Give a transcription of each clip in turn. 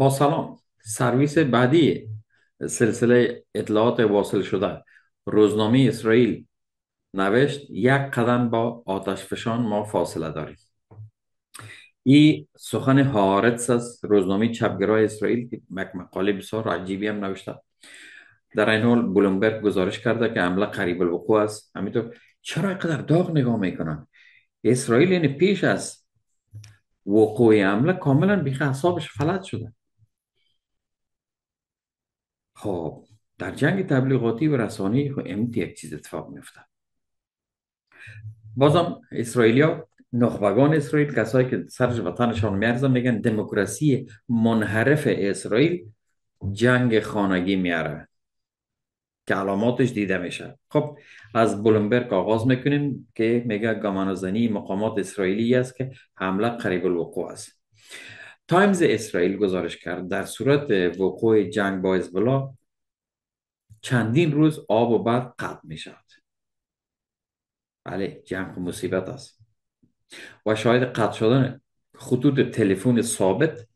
با سلام. سرویس بعدی سلسله اطلاعات واصل شده. روزنامه اسرائیل نوشت یک قدم با آتش فشان ما فاصله داریم. این سخن هارتس از روزنامه چپگرای اسرائیل که مقاله بسیار عجیبی هم نوشته. در این حال بلومبرگ گزارش کرده که عمله قریب الوقوع است. همینطور چرا اینقدر داغ نگاه می‌کنن؟ اسرائیل یعنی پیش از وقوع عمله کاملا بیخ حسابش فلج شده. خب در جنگ تبلیغاتی و رسانی خب امتی یک چیز اتفاق میفته بازم اسرائیلیا نخبگان اسرائیل کسایی که سرش وطنشان میارزن میگن دموکراسی منحرف اسرائیل جنگ خانگی میاره که علاماتش دیده میشه. خب از بلومبرگ آغاز می‌کنیم که میگه گمانوزنی مقامات اسرائیلی است که حمله قریب الوقوع است. تایمز اسرائیل گزارش کرد. در صورت وقوع جنگ با ازبلا چندین روز آب و برق قطع می شود بله جنگ مصیبت است. و شاید قطع شدن خطوط تلفن ثابت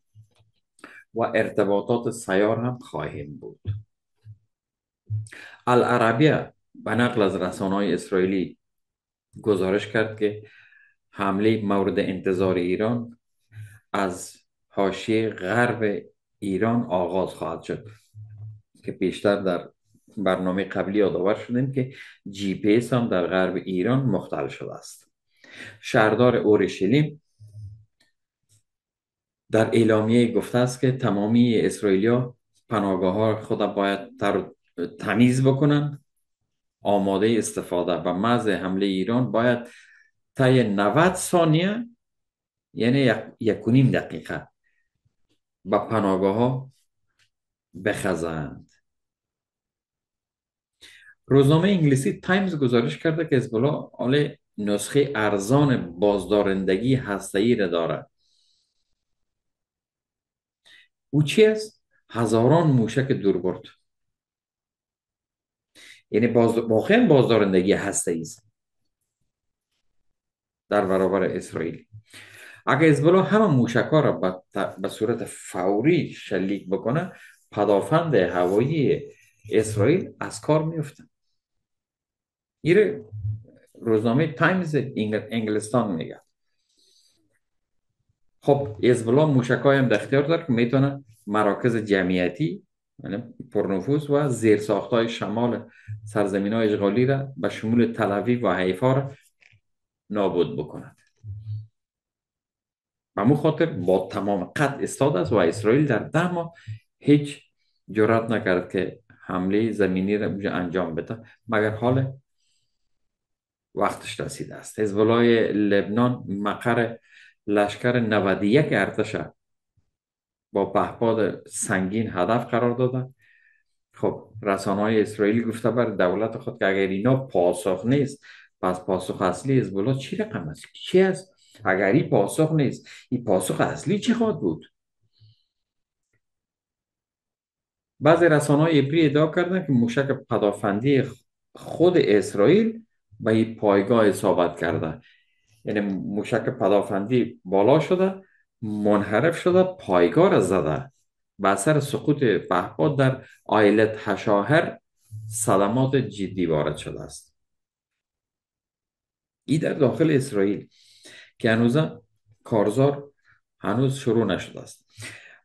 و ارتباطات سیار هم خواهیم بود. العربیه به نقل از رسانه اسرائیلی گزارش کرد که حمله مورد انتظار ایران از حاشیه غرب ایران آغاز خواهد شد. که بیشتر در برنامه قبلی یادآور شدیم که جی پی هم در غرب ایران مختل شده است. شهردار اورشلیم در اعلامیه گفته است که تمامی اسرائیلیا پناهگاه ها خود باید تمیز بکنن آماده استفاده و محض حمله ایران باید طی 90 ثانیه یعنی یک نیم دقیقه به پناهگاه ها بخزند. روزنامه انگلیسی تایمز گزارش کرده که ازبلا حال نسخه ارزان بازدارندگی هسته‌ای را دارد. او چی است؟ هزاران موشک دوربرد. یعنی باز... واقعا بازدارندگی هسته است. در برابر اسرائیل. اگر ازبلا همه موشک ها را به صورت فوری شلیک بکنه پدافند هوایی اسرائیل از کار میفتن ایره روزنامه تایمز انگلستان میگه. خب ازبلا موشک های هم در اختیار داره که می‌تونه مراکز جمعیتی یعنی پرنفوس و زیرساخت های شمال سرزمین های اشغالی را به شمول تلوی و حیفا را نابود بکند. و مو خاطر با تمام قد استاد است و اسرائیل در ده ماه هیچ جرات نکرد که حمله زمینی را انجام بده. مگر حال وقتش رسیده است. حزبالله لبنان مقر لشکر 91 ارتش با پهپاد سنگین هدف قرار دادن خب رسانه های اسرائیل گفته بر دولت خود که اگر اینا پاسخ نیست پس پاسخ اصلی حزب چی رقم است؟ چی است؟ اگر این پاسخ نیست. این پاسخ اصلی چی خواهد بود؟ بعضی رسانه های ابری ادعا کردن که موشک پدافندی خود اسرائیل به این پایگاه اصابت کرده. یعنی موشک پدافندی بالا شده منحرف شده پایگاه را زده. به اثر سقوط پهپاد در آیلت هشاهر صدمات جدی وارد شده است. ای در داخل اسرائیل. که هنوز کارزار هنوز شروع نشده است.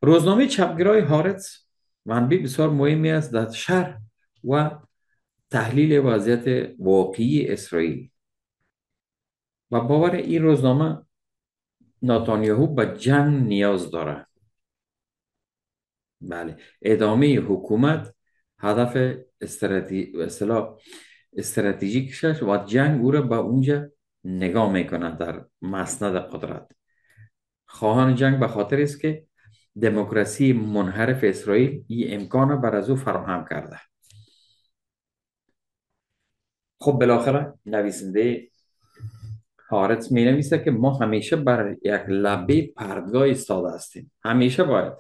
روزنامه چپگرای هارتس منبع بسیار مهمی است در شهر و تحلیل وضعیت واقعی اسرائیل. و باور این روزنامه ناتانیاهو به جنگ نیاز داره بله ادامه حکومت هدف استراتژیکش و جنگ او را به اونجا نگاه می‌کنند در مسند قدرت. خواهان جنگ به خاطر است که دموکراسی منحرف اسرائیل این امکان بر از او فراهم کرده. خب بالاخره نویسنده هارت می نویسه که ما همیشه بر یک لبه پردگاه ایستاده هستیم. همیشه باید.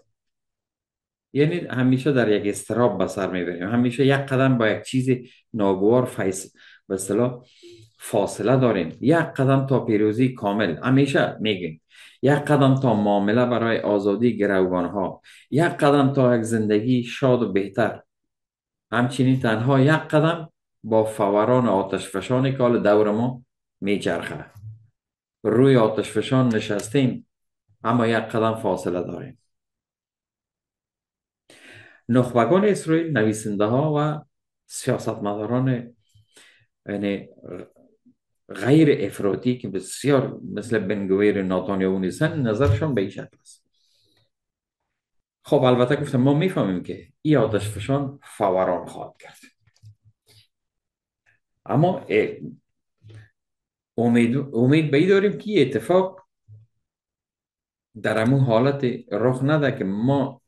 یعنی همیشه در یک استراب به سر می‌بریم. همیشه یک قدم با یک چیز ناگوار فیس به فاصله داریم یک قدم تا پیروزی کامل. همیشه میگیم یک قدم تا معامله برای آزادی گروگان ها یک قدم تا یک زندگی شاد و بهتر. همچنین تنها یک قدم با فوران آتش فشانی که حال دور ما میچرخه. روی آتش فشان نشستیم اما یک قدم فاصله داریم. نخبگان اسرائیل نویسنده ها و سیاستمداران یعنی غیر افراطی که بسیار مثل بنگویر ناتانیاهو نیستن نظرشان به این است. خب البته گفتم ما می‌فهمیم که این آتش فشان فوران خواهد کرد. اما امید, امید به داریم که اتفاق در امون حالت رخ نده که ما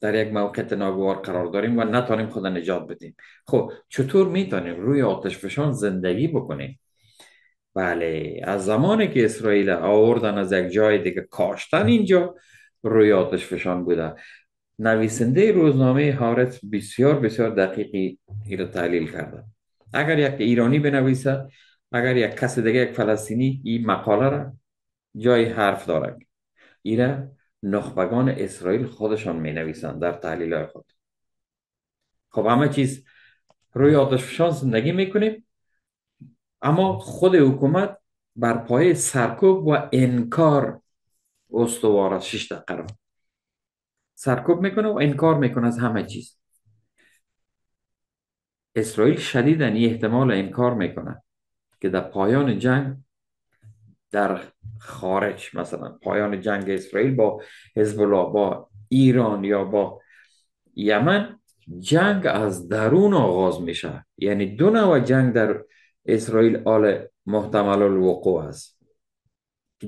در یک موقعیت ناگوار قرار داریم و نتانیم خود نجات بدیم. خب چطور می‌تونیم روی آتش فشان زندگی بکنیم؟ بله از زمانی که اسرائیل آوردن از یک جای دیگه کاشتن اینجا روی آتش فشان بوده. نویسنده روزنامه هارت بسیار بسیار دقیقی این تحلیل کرده. اگر یک ایرانی بنویسه اگر یک کس دیگه یک فلسطینی این مقاله را جای حرف داره ایره نخبگان اسرائیل خودشان می نویسند در تحلیل های خود. خب همه چیز روی آتش فشان زندگی می‌کنیم. اما خود حکومت بر پای سرکوب و انکار استوار است شش دقیقه سرکوب می‌کنه و انکار می‌کنه از همه چیز. اسرائیل شدیدن احتمال انکار می‌کنه که در پایان جنگ در خارج مثلا پایان جنگ اسرائیل با حزب الله با ایران یا با یمن جنگ از درون آغاز میشه. یعنی دو نوع جنگ در اسرائیل آل محتمل الوقوع است.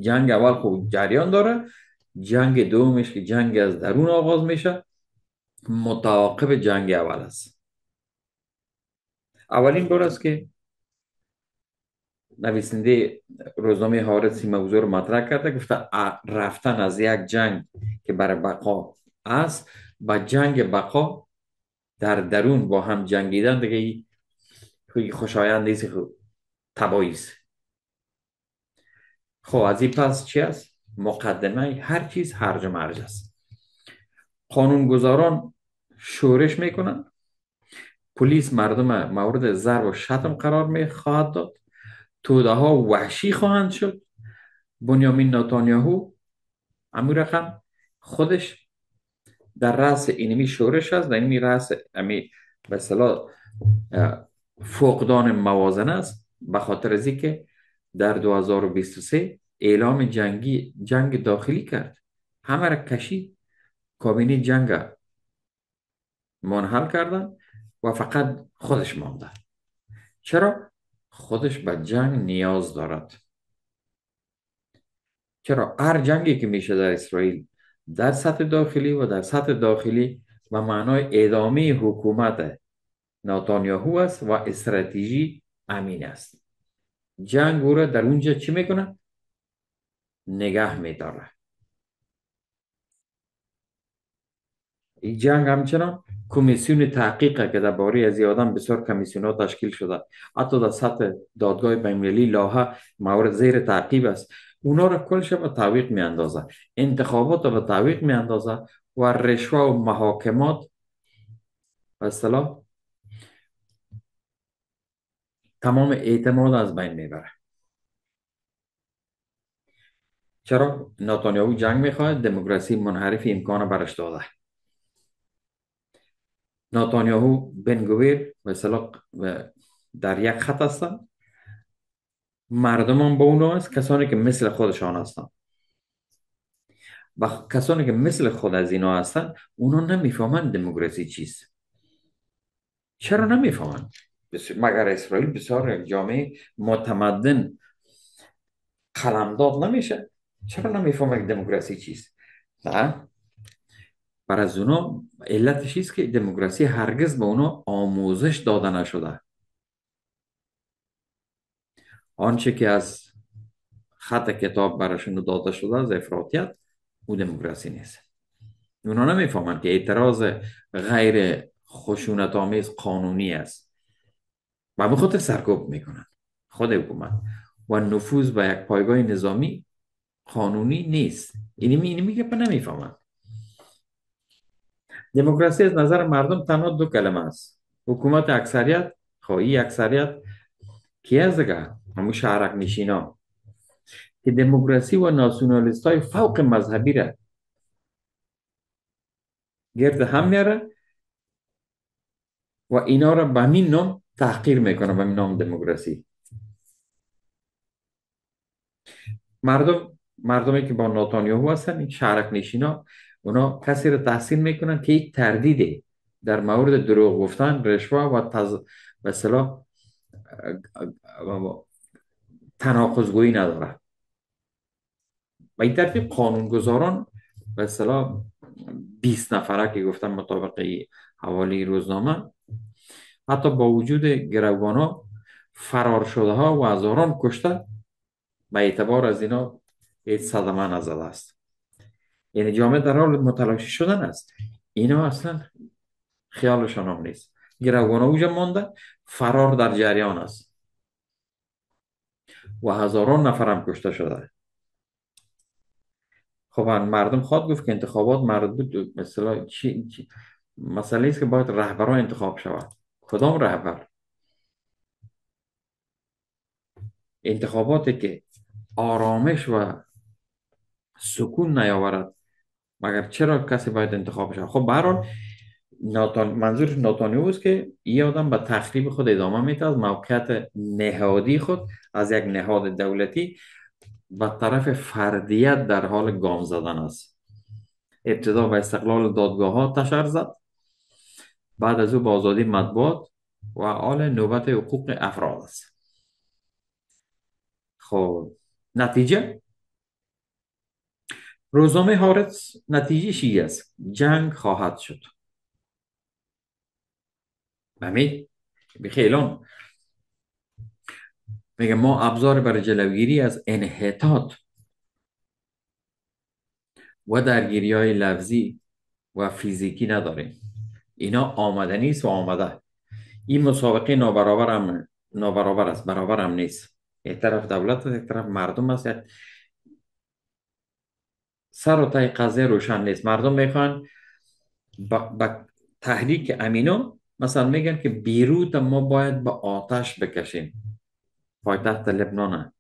جنگ اول خوب جریان داره جنگ دومش که جنگ از درون آغاز میشه متعاقب جنگ اول است. اولین بار است که نویسنده روزنامه حارسی موضوع رو مطرح کرده گفته رفتن از یک جنگ که برای بقا است با جنگ بقا در درون با هم جنگیدن دیگه خوشایند نیست تبایی است. خب از این پس چی است؟ مقدمه هر چیز هرج و مرج است. قانونگذاران شورش می‌کنن. پلیس مردم مورد ضرب و شتم قرار می خواهد داد. توده ها وحشی خواهند شد. بنیامین ناتانیاهو امو رقم خودش در رأس اینمی شورش است. در اینمی رأس امی به فقدان موازن است. به خاطر از که در 2023 اعلام جنگی جنگ داخلی کرد. همه را کشید کابینه جنگ منحل کردن و فقط خودش مانده چرا؟ خودش به جنگ نیاز دارد. چرا؟ هر جنگی که میشه در اسرائیل در سطح داخلی و در سطح داخلی و معنای ادامه حکومت ناتانیاهو است و استراتژی امین است. جنگ او را در اونجا چی می‌کنه؟ نگه میداره. این جنگ همچنان کمیسیون تحقیق که در باری از آدم بسیار کمیسیون ها تشکیل شده. حتی در سطح دادگاه بینالمللی لاها مورد زیر تعقیب است. اونا را کلش به تعویق می اندازه انتخابات را به تعویق می اندازه و رشوه و محاکمات. به تمام اعتماد از بین می‌بره. چرا؟ ناتانیاهو جنگ می‌خواد دموکراسی منحرف امکان برش داده. ناتانیاهو بنگویر مثلا در یک خط هستن. مردمان با اونها هست کسانی که مثل خودشان هستن. و کسانی که مثل خود از اینا هستن اونا نمی‌فهمند دموکراسی چیست. چرا نمی‌فهمند مگر اسرائیل بسیار جامعه متمدن قلمداد نمیشه؟ چرا نمی‌فهمه دموکراسی چیست؟ نه؟ بر از اونا علتش است که دموکراسی هرگز به اونا آموزش داده نشده. آنچه که از خط کتاب براشون داده شده از افراطیت او دموکراسی نیست. اونا نمی‌فهمند که اعتراض غیر خشونت آمیز قانونی است. و به خاطر سرکوب می‌کنن. خود حکومت. و نفوذ به یک پایگاه نظامی قانونی نیست. اینی می اینی میگه نمی‌فهمم دموکراسی از نظر مردم تنها دو کلمه است. حکومت اکثریت خواهی اکثریت. کی از دیگه؟ همون شهرک نشینا. که دموکراسی و ناسیونالیست های فوق مذهبی را گرد هم میاره و اینا را به همین نام تحقیر می‌کنه به نام دموکراسی. مردم مردمی که با ناتانیاهو هستن این شهرک نشینا اونا کسی رو تحصیل می‌کنن که یک تردیده در مورد دروغ گفتن رشوه و تز... مثلا تناقضگویی نداره. و این ترتیب قانونگذاران اصطلاح 20 نفره که گفتم مطابق حوالی روزنامه حتی با وجود گروگان ها فرار شده ها و هزاران کشته به اعتبار از اینا هیچ صدمه نزده است. یعنی جامعه در حال متلاشی شدن است. اینا اصلا خیالشان هم نیست. گروگان اوجا مانده فرار در جریان است. و هزاران نفر هم کشته شده. خب مردم خواد گفت که انتخابات مربوط مثلا چی, چی؟ مسئله است که باید رهبران انتخاب شود. کدام رهبر؟ انتخاباتی که آرامش و سکون نیاورد. مگر چرا کسی باید انتخاب شود خب برحال ناتان... منظور ناتانیو است که این آدم به تخریب خود ادامه میده از موقعیت نهادی خود از یک نهاد دولتی به طرف فردیت در حال گام زدن است. ابتدا به استقلال دادگاه ها تشر زد بعد از او به آزادی مطبوعات و حال نوبت حقوق افراد است. خب نتیجه؟ روزنامه هارتس نتیجه شی است. جنگ خواهد شد. همین بخیلان میگه ما ابزار برای جلوگیری از انحطاط و درگیری های لفظی و فیزیکی نداریم. اینا آمده نیست و آمده. این مسابقه نابرابر هم نابرابر است. برابر هم نیست. یک طرف دولت است یک طرف مردم است. سر و تای قضیه روشن نیست. مردم می‌خوان با, تحریک امینو مثلا میگن که بیروت ما باید به آتش بکشیم. پایتخت لبنان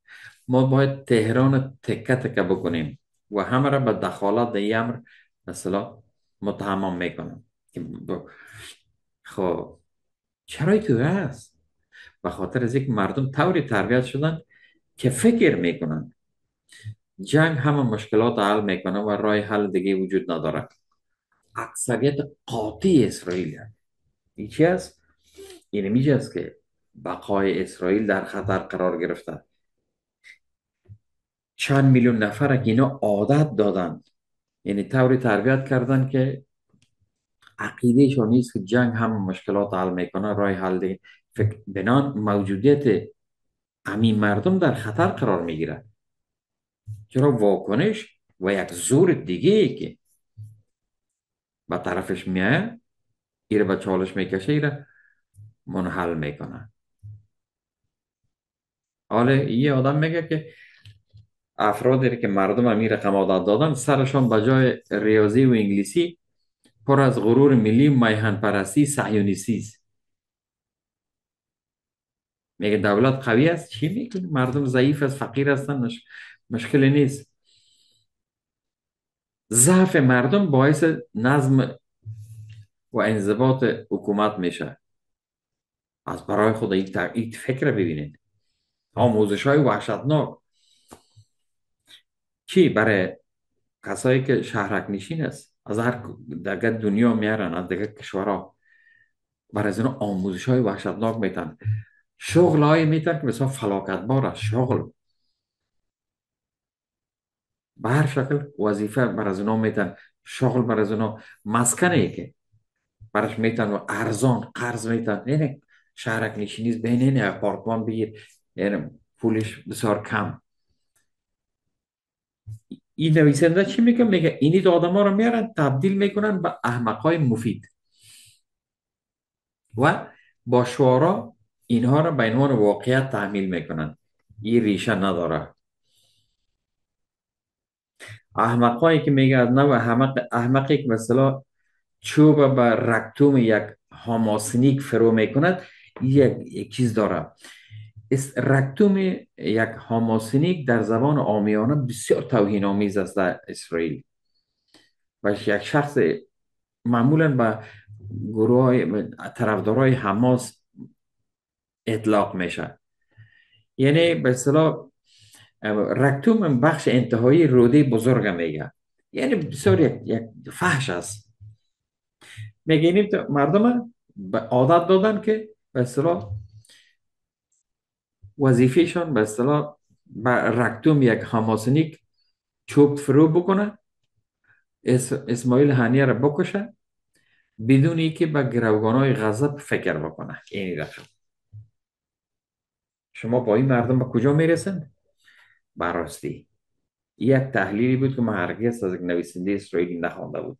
ما باید تهران تکه تکه بکنیم و همه را به دخالت در امر مثلا متهمم می‌کنم. خب چرا تو هست؟ به خاطر از یک مردم طوری تربیت شدن که فکر می‌کنن. جنگ همه مشکلات حل می‌کنه و راه حل دیگه وجود نداره. اکثریت قاطی اسرائیل این چی است؟ این است که بقای اسرائیل در خطر قرار گرفته. چند میلیون نفر که اینا عادت دادن. یعنی طوری تربیت کردن که عقیده نیست که جنگ هم مشکلات حل می‌کنه رای حل دیگه فکر بنان موجودیت همین مردم در خطر قرار می‌گیره. چرا واکنش و یک زور دیگه ای که به طرفش میایه ایره به چالش می‌کشه ایره منحل می‌کنه. حالا یه آدم میگه که افرادی که مردم امیر رقم عادت دادن سرشان به جای ریاضی و انگلیسی پر از غرور ملی میهن پرستی سعیونیسی میگه دولت قوی است؟ چی میگه مردم ضعیف است فقیر هستن. مشکلی نیست. ضعف مردم باعث نظم و انضباط حکومت میشه. از برای خود این فکر ببینید. آموزش های وحشتناک. چی برای کسایی که شهرک نشین است از هر دیگه دنیا میارن از دیگه کشورها برای از آموزش های وحشتناک میتن. شغل های میتن که مثلا فلاکت بار شغل به هر شکل وظیفه بر از اونا میتن شغل بر از اونا. مسکنه که برش میتن و ارزان قرض میتن. نه شهرک نشینیز بین نه اپارتمان بگیر. یعنی پولش بسیار کم. این نویسنده چی میگه؟ میگه اینی آدم ها رو میارن تبدیل می‌کنن به احمق های مفید. و با شعارا اینها را به عنوان واقعیت تحمیل می‌کنند این ریشه نداره. احمقایی که میگه از نوع احمق احمقی که مثلا چوب به رکتوم یک هاماسنیک فرو می‌کند یک, یک چیز داره رکتوم یک هاماسنیک در زبان آمیانه بسیار توهین آمیز است در اسرائیل. و یک شخص معمولا به گروه طرفدارای حماس اطلاق میشه. یعنی به اصطلاح رکتوم بخش انتهایی روده بزرگ میگه. یعنی بسیار یک, فحش است. میگه مردم عادت دادن که به اصطلاح وظیفهشان به اصطلاح به رکتوم یک هماسنیک چوب فرو بکنه اسماعیل هنیه را بکشه بدون که به گروگان های غضب فکر بکنه. اینی رقم. شما با این مردم به کجا می‌رسند؟ براستی یک تحلیلی بود که من هرگز از یک نویسنده اسرائیلی نخوانده بود.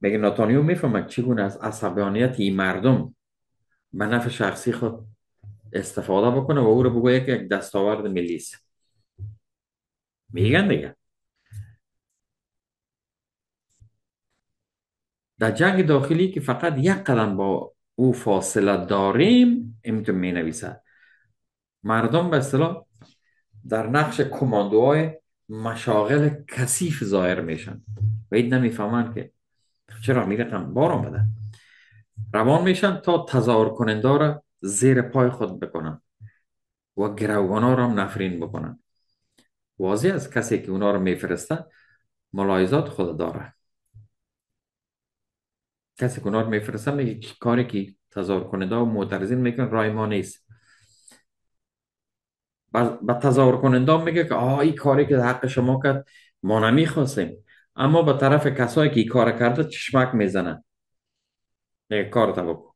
میگه ناتانیو می‌فهمد چگونه از عصبانیت این مردم به نفع شخصی خود استفاده بکنه و او رو بگوید که یک دستاورد ملی میگن دیگه. در جنگ داخلی که فقط یک قدم با او فاصله داریم امتون می نویسد مردم به اصطلاح در نقش کماندوهای مشاغل کثیف ظاهر میشن. و این نمی‌فهمن که چرا می رقم بار آمده روان میشن تا تظاهر کننده را زیر پای خود بکنن و گروگانا را نفرین بکنن. واضح از کسی که اونا رو میفرسته ملاحظات خود داره. کسی که اونا رو میفرسته میگه کاری که تظاهر کننده و معترضین می‌کنن رای ما نیست. با تظاهر کننده میگه که آه این کاری که حق شما کرد ما نمی‌خواستیم. اما به طرف کسایی که این کار کرده چشمک می‌زنن. میگه کار تا بکن.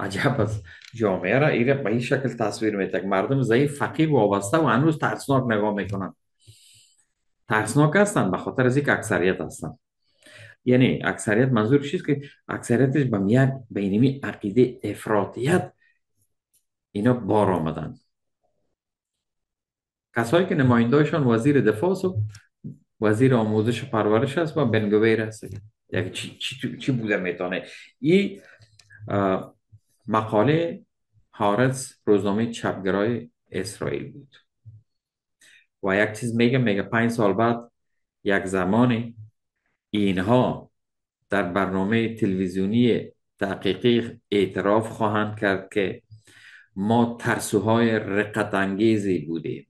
عجب از جامعه را ایره به این شکل تصویر میده. مردم ضعیف فقیر وابسته و هنوز ترسناک نگاه می‌کنن. ترسناک هستن به خاطر از یک اکثریت هستن. یعنی اکثریت منظور چیست که اکثریتش به میاد به اینمی عقیده افراطیت اینا بار آمدن. کسایی که نمایندهشان وزیر دفاع و وزیر آموزش و پرورش است و بنگویر هست یعنی چی, چی, چی بوده می‌تونه این مقاله هارتز روزنامه چپگرای اسرائیل بود. و یک چیز میگه میگه پنج سال بعد یک زمانی اینها در برنامه تلویزیونی دقیقی اعتراف خواهند کرد که ما ترسوهای رقت انگیزی بودیم.